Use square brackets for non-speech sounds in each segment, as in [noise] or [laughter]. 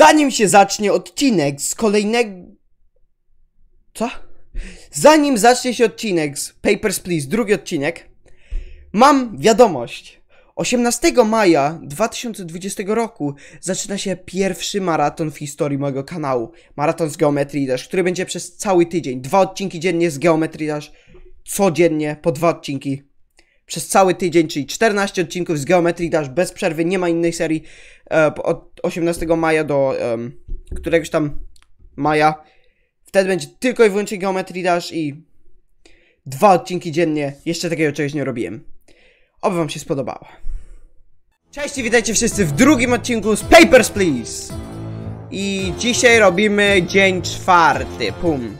Zanim się zacznie odcinek z kolejnego... Co? Zanim zacznie się odcinek z Papers, Please, drugi odcinek, mam wiadomość. 18 maja 2020 roku zaczyna się pierwszy maraton w historii mojego kanału. Maraton z Geometrii Dash, który będzie przez cały tydzień. Dwa odcinki dziennie z Geometrii Dash. Codziennie po dwa odcinki. Przez cały tydzień, czyli 14 odcinków z Geometrii Dash bez przerwy. Nie ma innej serii e, od 18 maja do em, któregoś tam maja. Wtedy będzie tylko i wyłącznie Geometrii Dash i dwa odcinki dziennie. Jeszcze takiego czegoś nie robiłem. Oby wam się spodobało. Cześć i witajcie wszyscy w drugim odcinku z Papers, Please! I dzisiaj robimy dzień czwarty. Pum.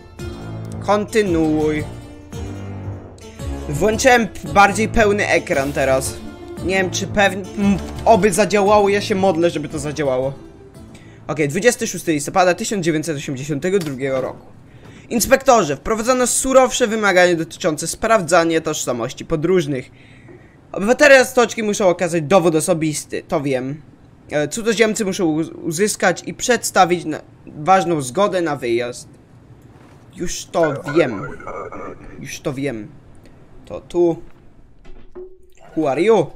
Kontynuuj. Włączyłem bardziej pełny ekran teraz. Nie wiem, czy pewnie... Oby zadziałało, ja się modlę, żeby to zadziałało. Okej, 26 listopada 1982 roku. Inspektorze, wprowadzono surowsze wymagania dotyczące sprawdzania tożsamości podróżnych. Obywatele stoczki muszą okazać dowód osobisty, to wiem. E, Cudzoziemcy muszą uz- uzyskać i przedstawić ważną zgodę na wyjazd. Już to wiem. Już to wiem. To tu. Who are you?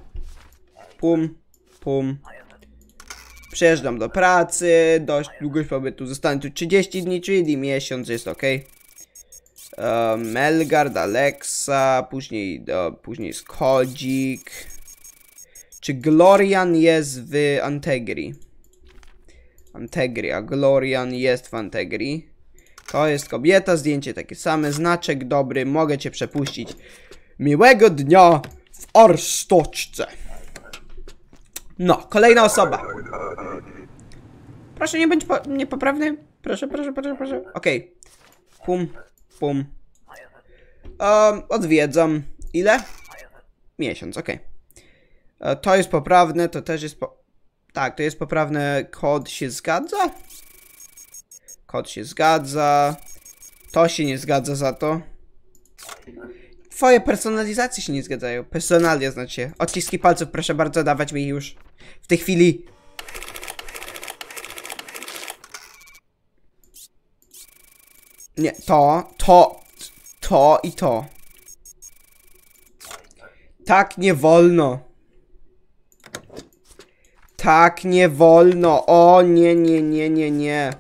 Pum, pum. Przyjeżdżam do pracy, dość długość pobytu zostanę tu 30 dni, czyli miesiąc jest ok. Melgard, Alexa, później, e, później jest Kodzik. Czy Glorian jest w Antegri? Antegri, a Glorian jest w Antegri. To jest kobieta, zdjęcie takie same, znaczek dobry, mogę cię przepuścić. Miłego dnia w Orsztoczce. No, kolejna osoba. Proszę nie bądź po niepoprawny. Proszę, proszę, proszę, proszę. Okej. Pum, pum. Um, odwiedzam. Ile? Miesiąc, okej. E, To jest poprawne, to też jest po... Tak, to jest poprawne. Kod się zgadza? Kod się zgadza. To się nie zgadza za to. Twoje personalizacje się nie zgadzają. Personalia znacie. Odciski palców proszę bardzo dawać mi już. W tej chwili. Nie, to, to, to i to. Tak nie wolno. Tak nie wolno. O nie, nie, nie, nie, nie.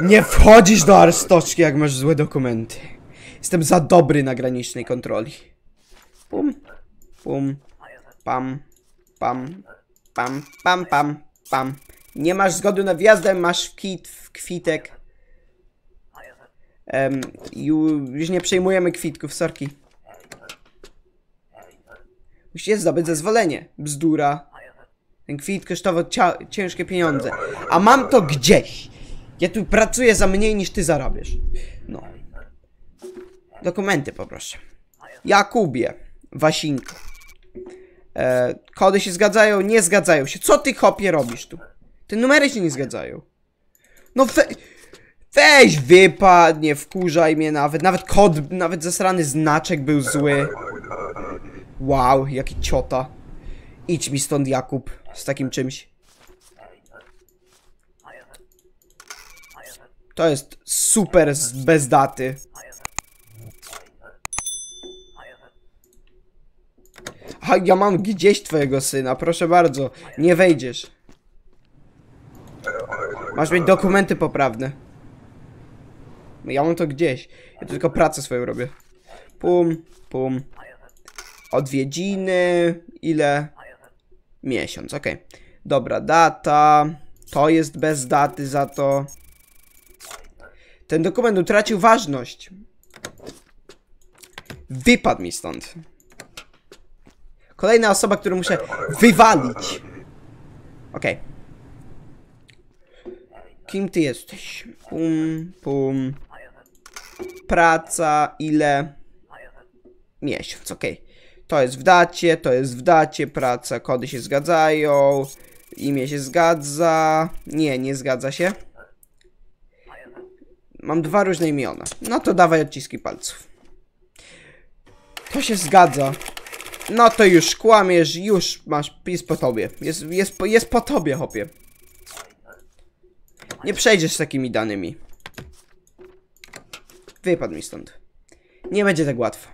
Nie wchodzisz do arstoczki, jak masz złe dokumenty. Jestem za dobry na granicznej kontroli. Pum, pum, pam, pam, pam, pam, pam, pam. Nie masz zgody na wjazdę, masz kwit, kwitek. Ju, już nie przejmujemy kwitków, sorki. Musicie zdobyć zezwolenie. Bzdura. Ten kwit kosztował ciężkie pieniądze. A mam to gdzieś. Ja tu pracuję za mniej niż ty zarabiasz. No. Dokumenty poproszę. Jakubie. Wasinko. E, kody się zgadzają? Nie zgadzają się. Co ty kopie robisz tu? Te numery się nie zgadzają. No we... Weź wypad, nie wkurzaj mnie nawet. Nawet kod, nawet zasrany znaczek był zły. Wow, jaki ciota. Idź mi stąd Jakub z takim czymś. To jest super bez daty. A ja mam gdzieś twojego syna, proszę bardzo. Nie wejdziesz. Masz mieć dokumenty poprawne. Ja mam to gdzieś. Ja tylko pracę swoją robię. Pum, pum. Odwiedziny. Ile? Miesiąc, okej. Dobra, data. To jest bez daty za to. Ten dokument utracił ważność. Wypadł mi stąd. Kolejna osoba, którą muszę wywalić. Okej. Kim ty jesteś? Pum, pum. Praca, ile? Miesiąc, okej. To jest w dacie, to jest w dacie, praca, kody się zgadzają. Imię się zgadza. Nie, nie zgadza się. Mam dwa różne imiona. No to dawaj odciski palców. To się zgadza. No to już kłamiesz, już masz, jest po tobie. Jest, jest, jest po tobie, hopie. Nie przejdziesz z takimi danymi. Wypadł mi stąd. Nie będzie tak łatwo.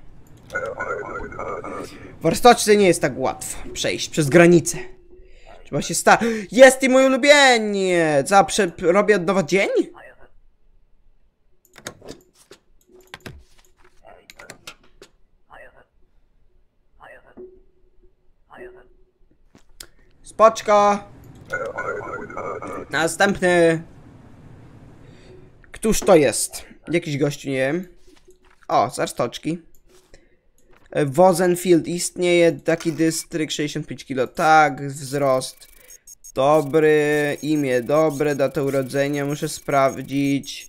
W Arstoczce nie jest tak łatwo przejść przez granicę. Trzeba się sta... Jest i mój ulubieniec! A prze... robię od nowa dzień? Spoczko! Następny... Któż to jest? Jakiś gościu, nie wiem. O, z Arstoczki. E, Wozenfield istnieje, taki dystrykt, 65 kg, tak, wzrost. Dobry, imię dobre, datę urodzenia muszę sprawdzić.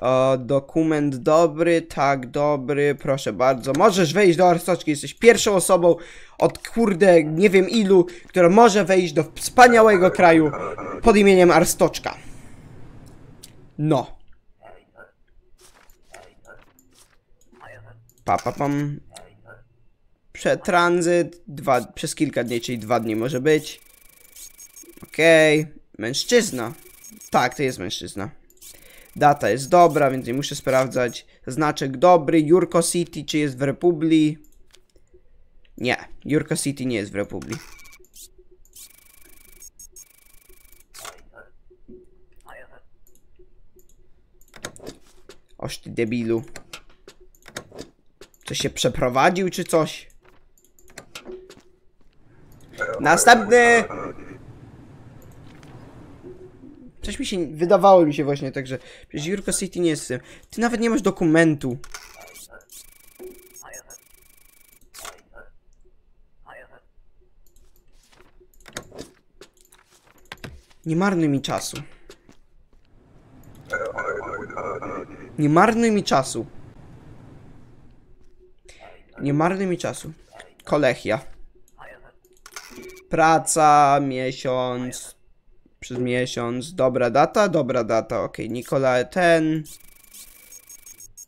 O, dokument dobry, tak, dobry, proszę bardzo. Możesz wejść do Arstoczki, jesteś pierwszą osobą od kurde nie wiem ilu, która może wejść do wspaniałego kraju pod imieniem Arstoczka. No. Pa, pa, pam. Przetranzyt, dwa, przez kilka dni, czyli dwa dni może być. Okej, mężczyzna. Tak, to jest mężczyzna. Data jest dobra, więc nie muszę sprawdzać. Znaczek dobry, Jurko City, czy jest w Republii? Nie, Jurko City nie jest w Republii. Oż ty debilu. Coś się przeprowadził, czy coś? Następny! Coś mi się, wydawało mi się właśnie tak, że przecież Jurko City nie jest. Ty nawet nie masz dokumentu. Nie marnuj mi czasu. Nie marnuj mi czasu. Nie marnuj mi czasu. Kolechia. Praca, miesiąc. Przez miesiąc. Dobra data, dobra data. Ok, Nikola ten.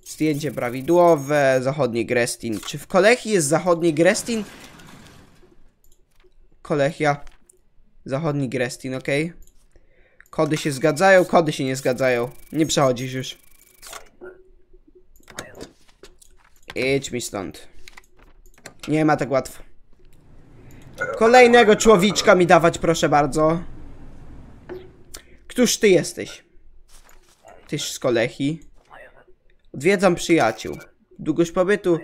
Zdjęcie prawidłowe. Zachodni Grestin. Czy w Kolechii jest zachodni Grestin? Kolechia. Zachodni Grestin, ok. Kody się zgadzają, kody się nie zgadzają. Nie przechodzisz już. Idź mi stąd. Nie ma tak łatwo. Kolejnego człowiczka mi dawać, proszę bardzo. Któż ty jesteś? Tyś z Kolechi. Odwiedzam przyjaciół. Długość pobytu?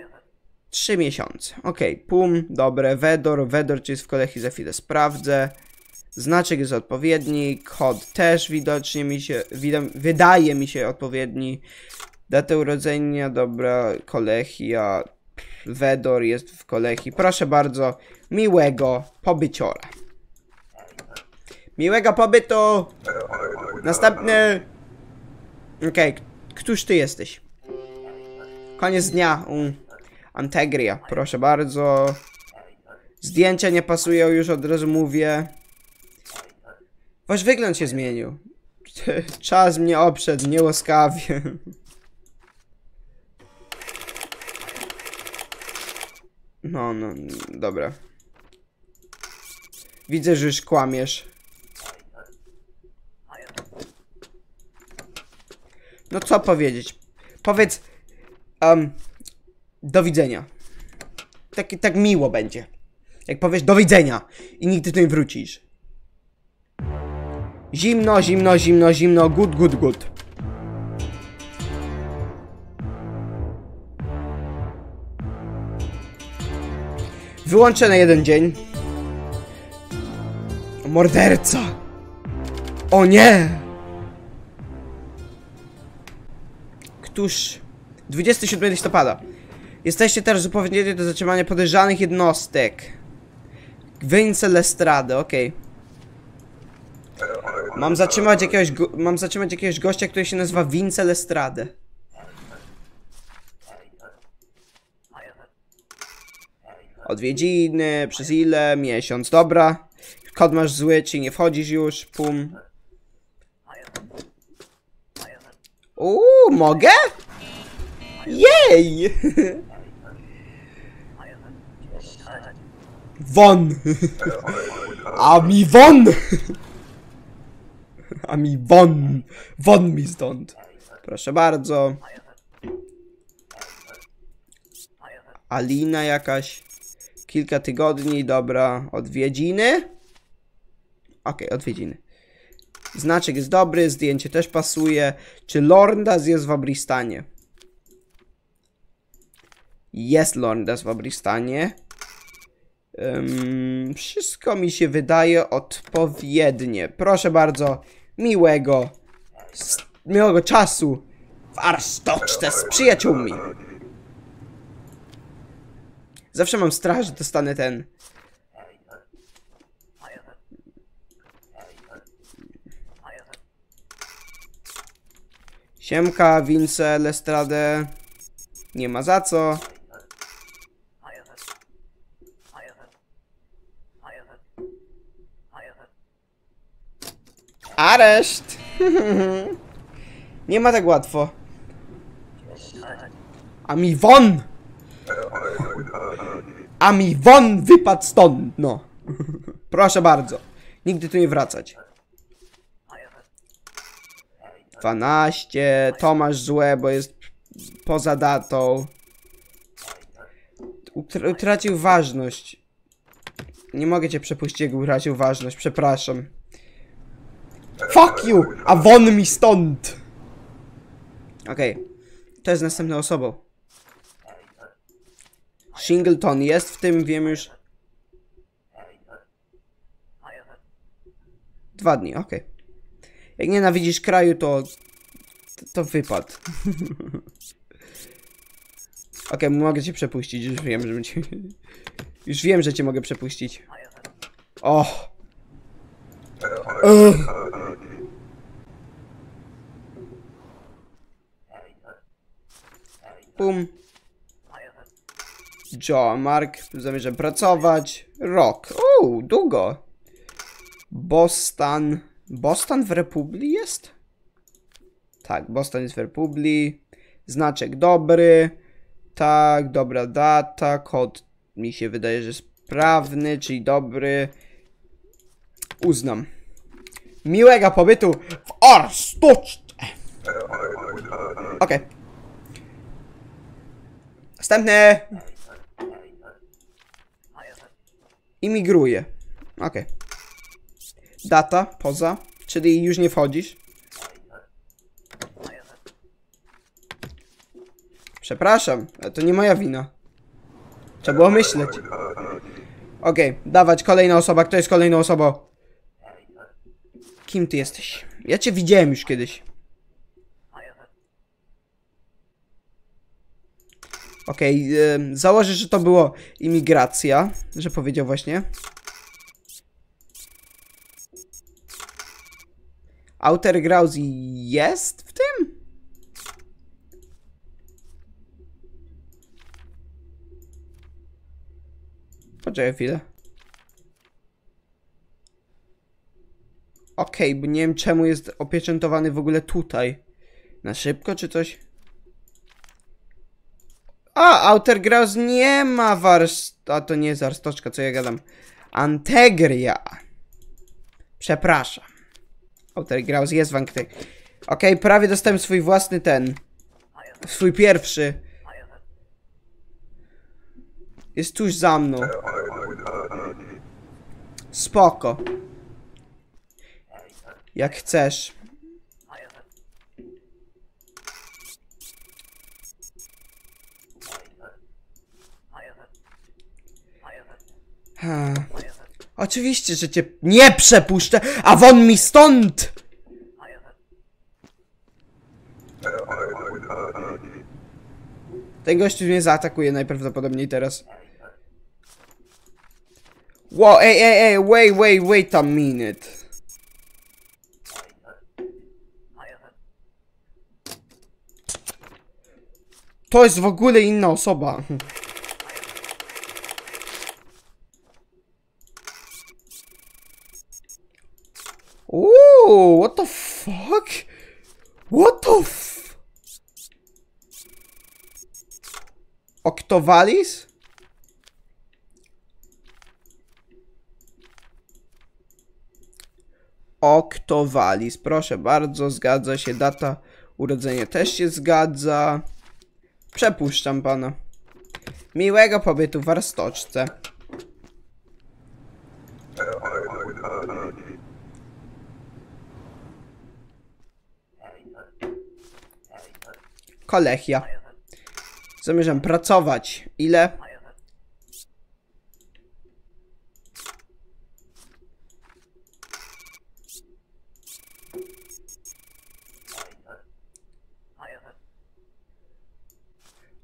Trzy miesiące. Okej, pum, dobre. Wedor, Wedor, czy jest w Kolechi, za chwilę sprawdzę. Znaczek jest odpowiedni, kod też widocznie mi się, wida- wydaje mi się odpowiedni. Datę urodzenia, dobra, Kolechia, Wedor jest w Kolechii. Proszę bardzo, miłego pobyciora. Miłego pobytu! Następny! Okej, k- któż ty jesteś? Koniec dnia. Um. Antegria, proszę bardzo. Zdjęcia nie pasują, już od razu mówię. Wasz wygląd się zmienił. [laughs] Czas mnie obszedł, niełaskawie. No, no, dobra. Widzę, że już kłamiesz. No co powiedzieć? Powiedz... Um, do widzenia. Tak, tak miło będzie. Jak powiesz do widzenia i nigdy tu nie wrócisz. Zimno, zimno, zimno, zimno, good, good, good. Wyłączę na jeden dzień. Morderca! O nie! Któż... 27 listopada. Jesteście teraz upoważnieni do zatrzymania podejrzanych jednostek. Vince Lestrade, okej. Mam zatrzymać jakiegoś go- mam zatrzymać jakiegoś gościa, który się nazywa Vince Lestrade. Odwiedziny, przez ile? Miesiąc, dobra. Kod masz zły, czyli nie wchodzisz już. Pum. Uuu, mogę? Jej! Won! A mi won! A mi won! Won mi stąd! Proszę bardzo. Alina jakaś. Kilka tygodni, dobra. Odwiedziny. Okej, odwiedziny. Znaczek jest dobry, zdjęcie też pasuje. Czy Lorndas jest w Abristanie? Jest Lorndas w Abristanie. Ym, wszystko mi się wydaje odpowiednie. Proszę bardzo, miłego, miłego czasu w Arstoczce z przyjaciółmi. Zawsze mam strach, że dostanę ten. Siemka, Vince, Lestrade. Nie ma za co. Areszt! [laughs] Nie ma tak łatwo. A mi won! A mi won wypadł stąd, no. Proszę bardzo. Nigdy tu nie wracać. 12. Tomasz złe, bo jest poza datą. Utr- utracił ważność. Nie mogę cię przepuścić, jak utracił ważność, przepraszam. Fuck you! A won mi stąd! Okej. To jest następną osobą. Shingleton jest w tym, wiem już. Dwa dni, okej. Jak nienawidzisz kraju, to... To, wypad. [laughs] Okej, mogę cię przepuścić, już wiem, że cię... Już wiem, że cię mogę przepuścić. O! Ugh. Pum. Joe, Mark, zamierzam pracować. Rok. Uuu, długo. Boston. Boston w Republii jest? Tak, Boston jest w Republii. Znaczek dobry. Tak, dobra data. Kod mi się wydaje, że sprawny, czyli dobry. Uznam. Miłego pobytu w Orsztuczce. Okej. Następny. Imigruje. Okej. Data, poza, czyli już nie wchodzisz. Przepraszam, ale to nie moja wina. Trzeba było myśleć. Okej, dawać kolejna osoba. Kto jest kolejną osobą? Kim ty jesteś? Ja cię widziałem już kiedyś. Okej, em, założę, że to było imigracja, że powiedział właśnie. Outer Grouse jest w tym? Poczekaj chwilę. Okej, bo nie wiem czemu jest opieczętowany w ogóle tutaj. Na szybko czy coś? A, Outer Grouse nie ma warst... A to nie jest warstoczka, co ja gadam. Antegria. Przepraszam. Outer Grouse jest w Anteg... Okej, prawie dostałem swój własny ten. Swój pierwszy. Jest tuż za mną. Spoko. Jak chcesz. Ha. Oczywiście, że cię nie przepuszczę, a won mi stąd! Ten gościu mnie zaatakuje najprawdopodobniej teraz. Wow, ej, ej, ej, wait, wait, wait a minute. To jest w ogóle inna osoba. Uuu, what the fuck? What the f... Octovalis? Octovalis, proszę bardzo, zgadza się, data urodzenia też się zgadza. Przepuszczam pana. Miłego pobytu w Arstoczce. Kolechia. Zamierzam pracować. Ile?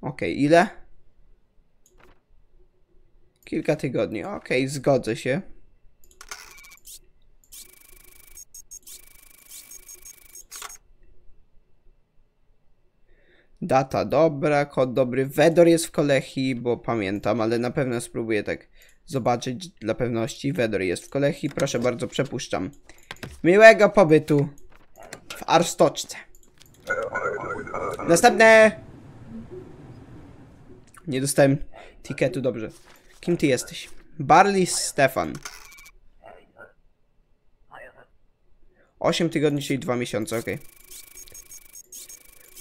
Okej, ile? Kilka tygodni. Okej, zgodzę się. Data dobra, kod dobry. Wedor jest w kolechii, bo pamiętam, ale na pewno spróbuję tak zobaczyć dla pewności. Wedor jest w kolechii, proszę bardzo, przepuszczam. Miłego pobytu w Arstoczce. Następne! Nie dostałem tiketu, dobrze. Kim ty jesteś? Barley Stefan. 8 tygodni, czyli 2 miesiące, ok.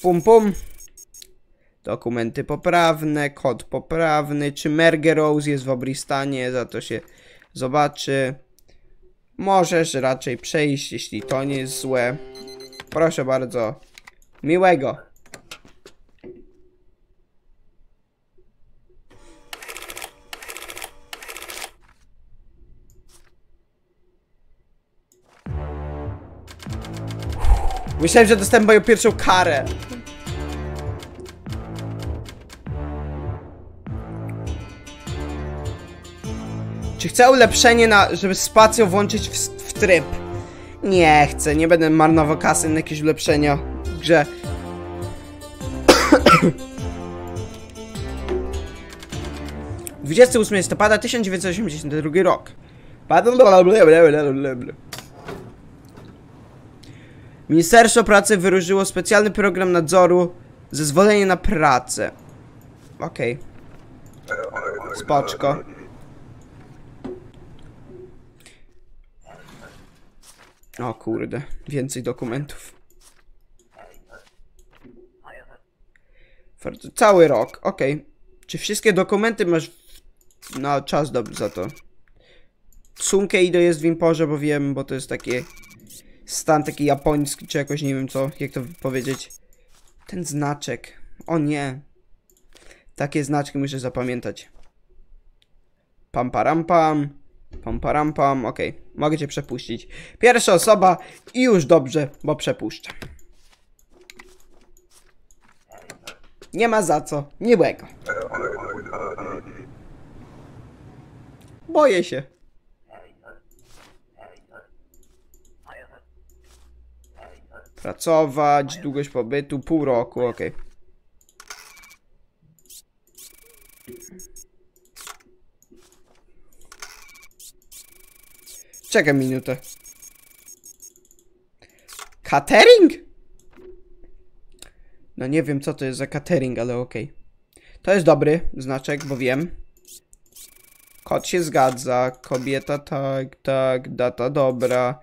Pum pum. Dokumenty poprawne, kod poprawny. Czy Merger Rose jest w Obristanie? Za to się zobaczy. Możesz raczej przejść, jeśli to nie jest złe. Proszę bardzo. Miłego. Myślałem, że dostałem moją pierwszą karę. Czy chcę ulepszenie na, żeby spacją włączyć w, w tryb? Nie chcę, nie będę marnował kasy na jakieś ulepszenia w grze. [coughs] Dwudziesty ósmy listopada 1982 rok. Ministerstwo Pracy wyróżyło specjalny program nadzoru zezwolenie na pracę. Okej. Spoczko. O kurde, więcej dokumentów. Cały rok, okej. Czy wszystkie dokumenty masz na czas dobry za to? Sunkeido jest w imporze, bo wiem, bo to jest takie stan taki japoński, czy jakoś nie wiem co, jak to powiedzieć. Ten znaczek. O nie. Takie znaczki muszę zapamiętać. Pam param pam. Pam param pam. Okej, mogę cię przepuścić. Pierwsza osoba i już dobrze, bo przepuszczam. Nie ma za co. Miłego. Boję się. Pracować, długość pobytu, pół roku, okej. Czekaj minutę. Catering? No nie wiem co to jest za catering, ale okej. To jest dobry znaczek, bo wiem. Kot się zgadza, kobieta tak, tak, data dobra.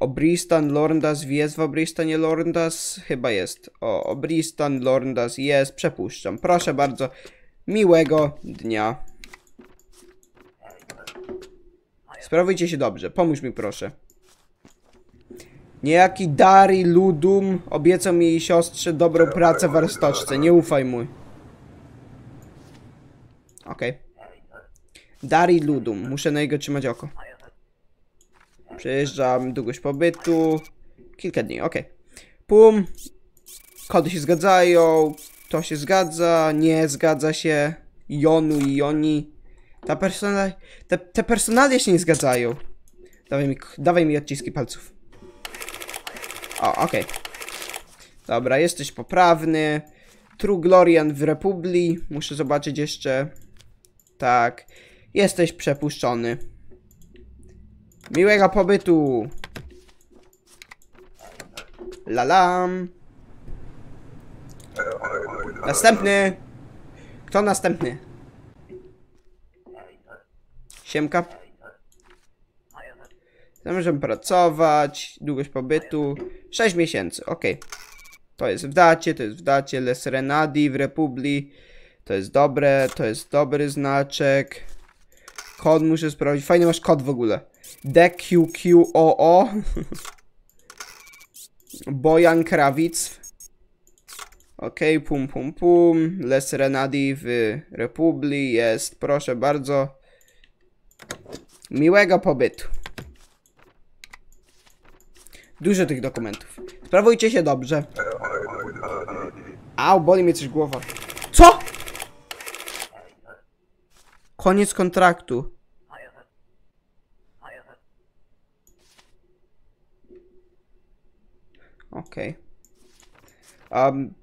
Obristan, Lorndas jest w Obristanie Lorndas? Chyba jest. O, Obristan, Lorndas jest, przepuszczam. Proszę bardzo, miłego dnia. Sprawujcie się dobrze, pomóż mi proszę. Niejaki Dari Ludum obiecał mi jej siostrze dobrą pracę w Arstoczce, nie ufaj mu. Okej. Dari Ludum, muszę na niego trzymać oko. Przejeżdżam, długość pobytu. Kilka dni, okej. Pum. Kody się zgadzają. To się zgadza, nie zgadza się. Jonu i Joni. Ta personal... Te, te personalia się nie zgadzają. Dawaj mi, dawaj mi odciski palców. O, okej. Dobra, jesteś poprawny. True Glorian w Republii. Muszę zobaczyć jeszcze. Tak. Jesteś przepuszczony. Miłego pobytu. Lalam. Następny. Kto następny? Siemka. Możemy pracować. Długość pobytu. 6 miesięcy, ok. To jest w dacie, to jest w dacie. Les Renadi w Republii. To jest dobre, to jest dobry znaczek. Kod muszę sprawdzić. Fajny masz kod w ogóle. DQQOO. [laughs] Bojan Krawic. Ok, pum pum pum. Les Renadi w Republii jest, proszę bardzo. Miłego pobytu. Dużo tych dokumentów. Sprawujcie się dobrze. Au, boli mnie coś głowa. Co? Koniec kontraktu. Okej. Um,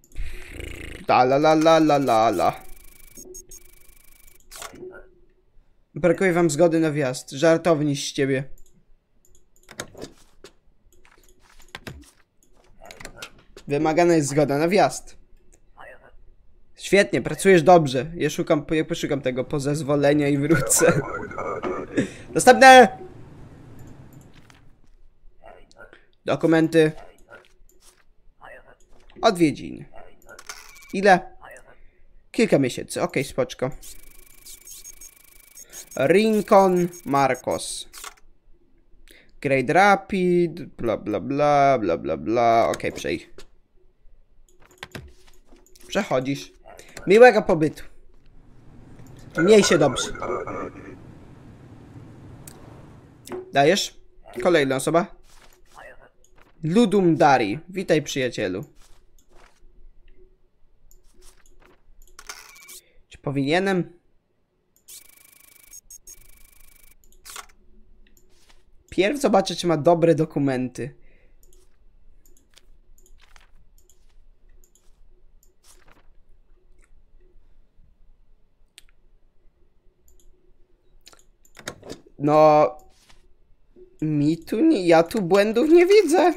da la la la la la la. Brakuje wam zgody na wjazd. Żartowni z ciebie. Wymagana jest zgoda na wjazd. Świetnie, pracujesz dobrze. Ja szukam, ja poszukam tego po zezwolenia i wrócę. [laughs] Następne! Dokumenty. Odwiedzin. Ile? Kilka miesięcy, okej, spoczko. Rincon Marcos. Grade Rapid, bla bla bla, bla bla bla, okej, przejdź. Przechodzisz. Miłego pobytu. Miej się dobrze. Dajesz? Kolejna osoba. Ludum Dari. Witaj przyjacielu. Czy powinienem? Pierw zobaczę, czy ma dobre dokumenty. No... Mi tu nie... Ja tu błędów nie widzę.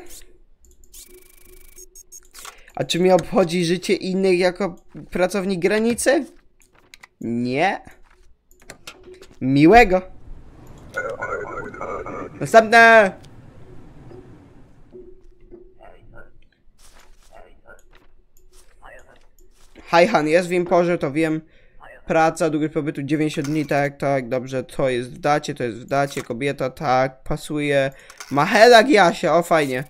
A czy mnie obchodzi życie innych jako pracownik granicy? Nie. Miłego. Następne! Hajhan jest w imporze, to wiem. Praca, długość pobytu 90 dni, tak, tak, dobrze, to jest w dacie, to jest w dacie, kobieta, tak, pasuje. Mahela Giasia, o fajnie.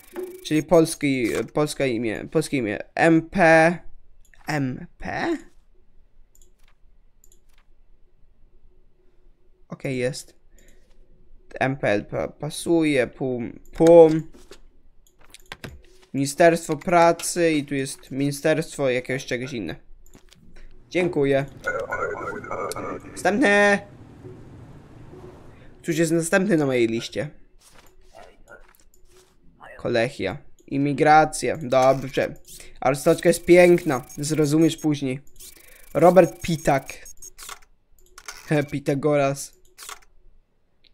Czyli polski, polskie imię, polskie imię. MP... MP? Okej, jest. MPL pa- pasuje, pum, pum. Ministerstwo Pracy i tu jest Ministerstwo jakiegoś czegoś inne. Dziękuję. Następny! Cóż jest następny na mojej liście? Kolechia. Imigracja. Dobrze. Arstoczka jest piękna. Zrozumiesz później. Robert Pitak. [laughs] Pitagoras.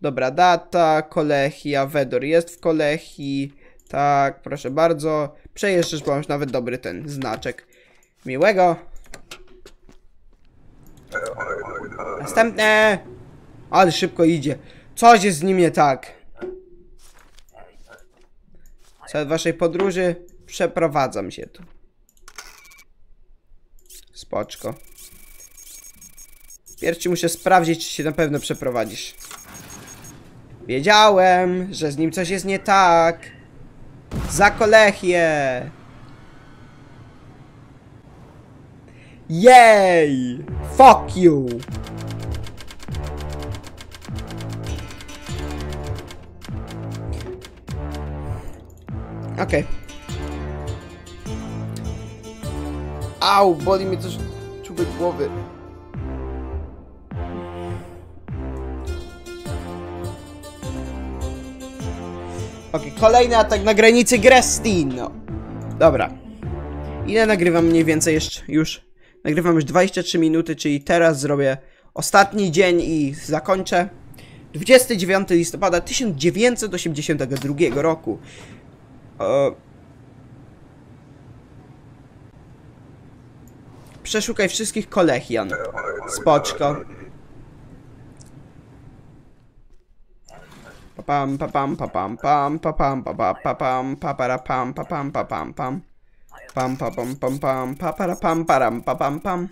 Dobra, data, Kolechia, Wedor jest w Kolechii. Tak, proszę bardzo. Przejeżdżasz, bo masz nawet dobry ten znaczek. Miłego. Następne. Ale szybko idzie. Coś jest z nim nie tak. Cel waszej podróży przeprowadzam się tu. Spoczko. Pierw muszę sprawdzić, czy się na pewno przeprowadzisz. Wiedziałem, że z nim coś jest nie tak. Za kolechię. Jej! Fuck you! Okej. Au, boli mnie coś czubek głowy. Kolejny atak na granicy Grestino. Dobra. Ile nagrywam mniej więcej jeszcze? Już nagrywam już 23 minuty, czyli teraz zrobię ostatni dzień i zakończę. 29 listopada 1982 roku. E, przeszukaj wszystkich kolegian. Spoczko. Papam, papam, papam, pam, papam, papam, papam, papara, pam, papam, papam, pam. Pam, papam, pam, pam, papara, pam, param, papam, pam.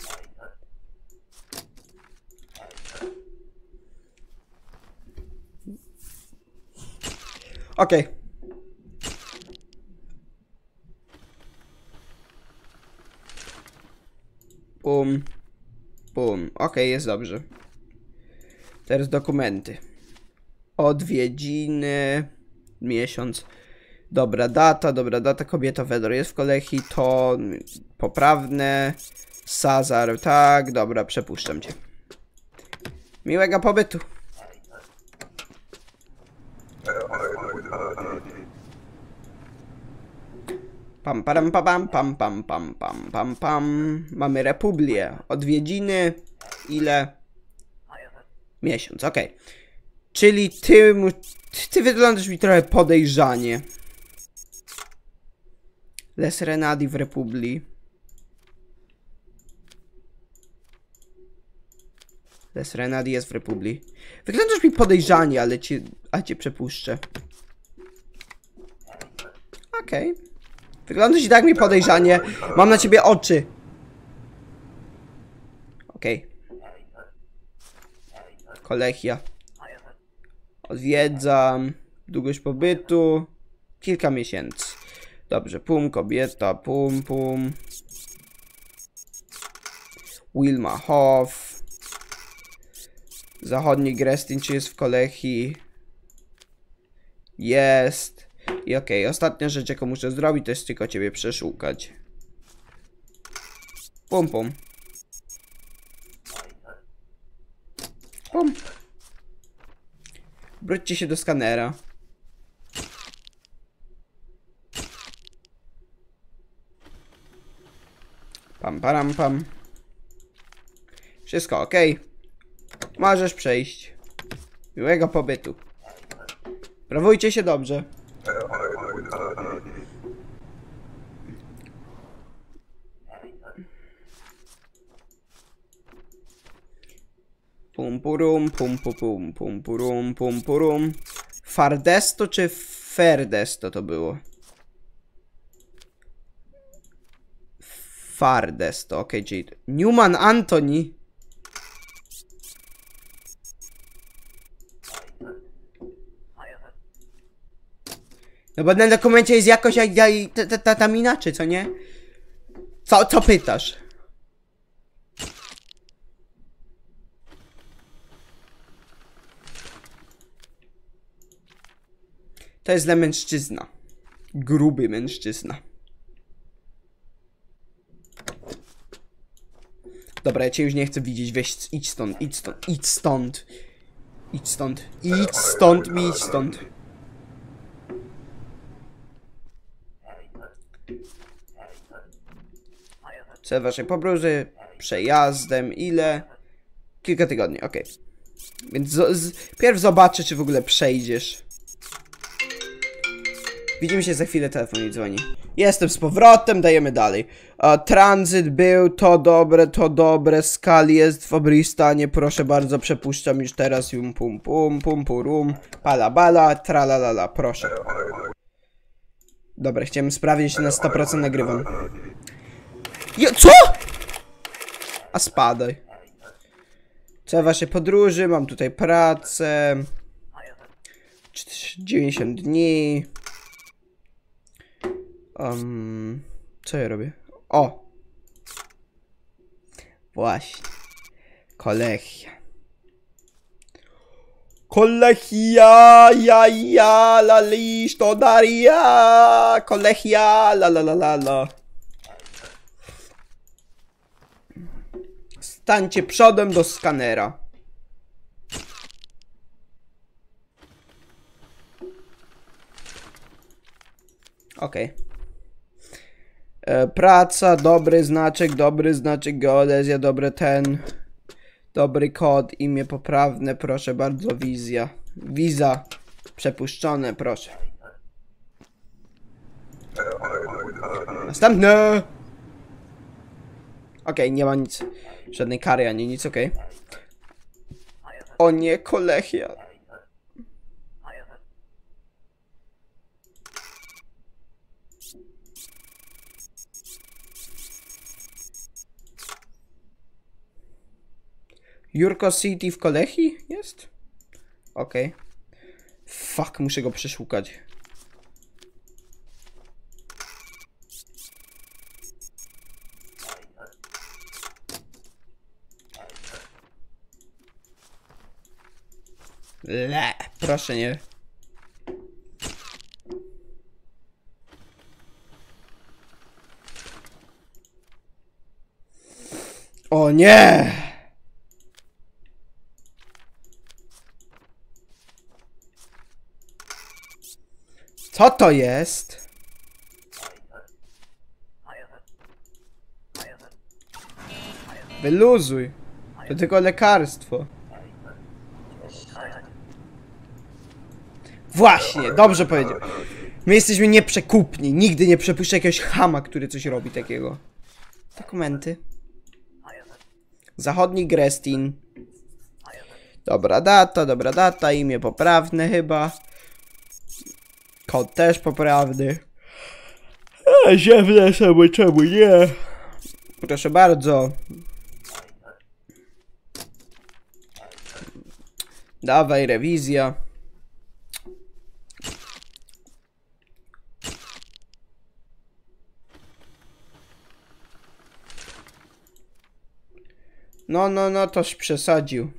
Okej. Pum. Pum. Okej, jest dobrze. Teraz dokumenty. Odwiedziny. Miesiąc. Dobra data, dobra data. Kobieta Wedor jest w kolei. To poprawne. Sazar, tak. Dobra, przepuszczam cię. Miłego pobytu. Pam, param, pa, pam, pam, pam, pam, pam, pam, pam. Mamy Republię. Odwiedziny. Ile? Miesiąc, okej. Czyli ty, ty, wyglądasz mi trochę podejrzanie. Les Renadi w Republii. Les Renadi jest w Republii. Wyglądasz mi podejrzanie, ale cię, a cię przepuszczę. Okej. Wyglądasz i tak mi podejrzanie. Mam na ciebie oczy. Okej. Kolechia. Odwiedzam. Długość pobytu. Kilka miesięcy. Dobrze, pum, kobieta, pum, pum. Wilma Hoff. Zachodni Grestin, czy jest w Kolechii? Jest. I okej, ostatnia rzecz, jaką muszę zrobić, to jest tylko ciebie przeszukać. Pum, pum. Pum. Wróćcie się do skanera. Pam, param, pam. Wszystko ok. Możesz przejść. Miłego pobytu. Prawujcie się dobrze. Pum purum, pum pum pum purum, pum purum. Fardesto czy Ferdesto to było? Fardesto, okej, czyli Newman Anthony. No bo na dokumencie jest jakoś jak ja, ta, ta, ta, tam inaczej, co nie? Co, co pytasz? To jest dla mężczyzna. Gruby mężczyzna. Dobra, ja cię już nie chcę widzieć. Weź, idź stąd, idź stąd, idź stąd. Idź stąd, idź stąd, mi idź stąd. Cel waszej podróży, przejazdem, ile? Kilka tygodni, okej. Więc z, pierw zobaczę, czy w ogóle przejdziesz. Widzimy się za chwilę, telefon mi dzwoni. Jestem z powrotem, dajemy dalej. E, tranzyt był, to dobre, to dobre, skal jest w Obristanie, proszę bardzo, przepuszczam już teraz, jum pum pum, pum purum, pala bala, tralalala, proszę. Dobra, chciałem sprawdzić, czy na 100% nagrywam. Jo, co? A spadaj. Co waszej podróży, mam tutaj pracę. Cz- 90 dni. Um, co ja robię? O! Właśnie. Kolechia. Kolechia, ja, ja, la, lisz, to daria. Kolechia, la, la, la, la, la. Stańcie przodem do skanera. Okej. E, Praca, dobry znaczek, dobry znaczek, geodezja, dobry ten. Dobry kod, imię poprawne, proszę bardzo, wizja. Wiza, przepuszczone, proszę. Następne! Okej, nie ma nic. Żadnej kary ani nic, okej. O nie, kolechia. Jurko City w Kolechi jest? Okej. Fuck, muszę go przeszukać. Le, proszę nie. O nie! Co to jest? Wyluzuj. To tylko lekarstwo. Właśnie, dobrze powiedział. My jesteśmy nieprzekupni. Nigdy nie przepuszczę jakiegoś chama, który coś robi takiego. Dokumenty. Zachodni Grestin. Dobra data, dobra data, imię poprawne chyba. Kod też poprawny. A, ziemne sobie czemu nie? Proszę bardzo. Dawaj, rewizja. No, no, no, toż przesadził.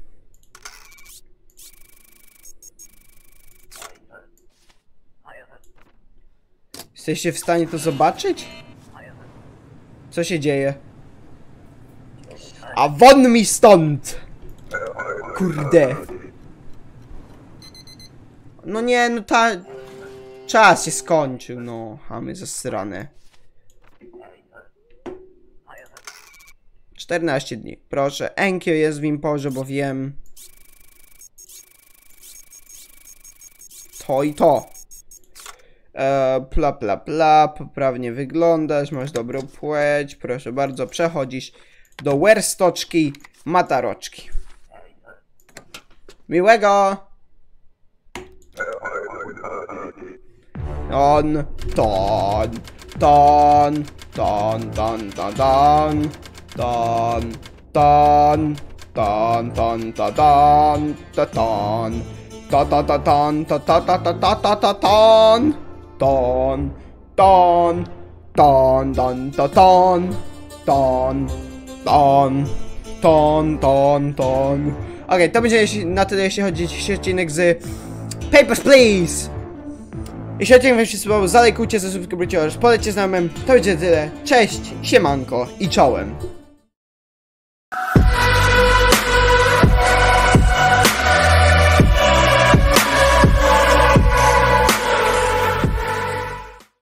Jesteście w stanie to zobaczyć? Co się dzieje? A won mi stąd! Kurde. No nie, no ta... Czas się skończył, no. Chamy zasrane. 14 dni. Proszę, Enkio jest w Imporze, bo wiem. To i to. E, pla, pla, pla, poprawnie wyglądasz, masz dobrą płeć, proszę bardzo, przechodzisz do werstoczki Mataroczki. Miłego! Ton, ton, ton, ton, ton, ton, ton, ton, ton, ton, ton, ton, ton, ton, to to to ton, to to to to to to to ton, ton, ton, ton, ton, to ton, ton, ton, ton, ton, ton. Okej, to będzie na tyle, jeśli chodzi o dzisiejszy odcinek z Papers, Please! Jeśli odcinek wam się spodobał, zalajkujcie, zasubskrybujcie oraz polećcie znajomym. To będzie tyle. Cześć, siemanko i czołem.